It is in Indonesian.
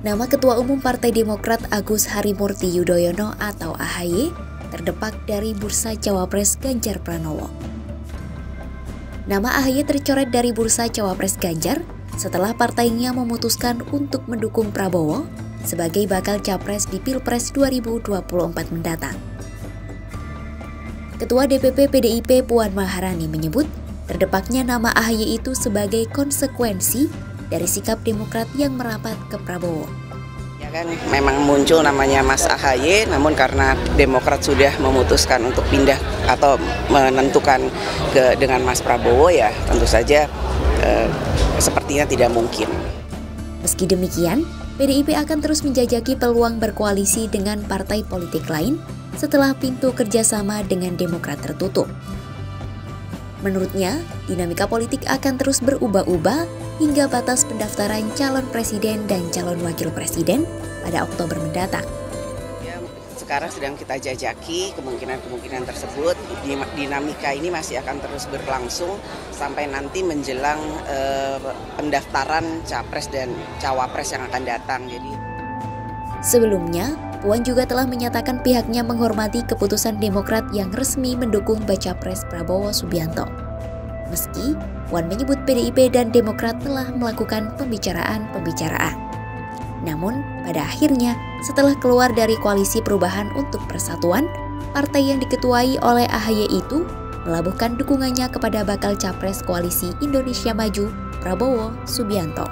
Nama Ketua Umum Partai Demokrat Agus Harimurti Yudhoyono atau AHY terdepak dari bursa Cawapres Ganjar Pranowo. Nama AHY tercoret dari bursa Cawapres Ganjar setelah partainya memutuskan untuk mendukung Prabowo sebagai bakal capres di Pilpres 2024 mendatang. Ketua DPP PDIP Puan Maharani menyebut terdepaknya nama AHY itu sebagai konsekuensi dari sikap Demokrat yang merapat ke Prabowo. Ya kan memang muncul namanya Mas AHY, namun karena Demokrat sudah memutuskan untuk pindah atau menentukan ke dengan Mas Prabowo ya tentu saja eh, sepertinya tidak mungkin. Meski demikian, PDIP akan terus menjajaki peluang berkoalisi dengan partai politik lain setelah pintu kerjasama dengan Demokrat tertutup. Menurutnya, dinamika politik akan terus berubah-ubah hingga batas pendaftaran calon presiden dan calon wakil presiden pada Oktober mendatang. Ya, sekarang sedang kita jajaki kemungkinan-kemungkinan tersebut. Dinamika ini masih akan terus berlangsung sampai nanti menjelang eh, pendaftaran capres dan cawapres yang akan datang. Jadi Sebelumnya, Puan juga telah menyatakan pihaknya menghormati keputusan Demokrat yang resmi mendukung baca pres Prabowo Subianto. Meski Puan menyebut PDIP dan Demokrat telah melakukan pembicaraan-pembicaraan. Namun, pada akhirnya, setelah keluar dari koalisi perubahan untuk persatuan, partai yang diketuai oleh AHY itu melabuhkan dukungannya kepada bakal capres koalisi Indonesia Maju, Prabowo Subianto.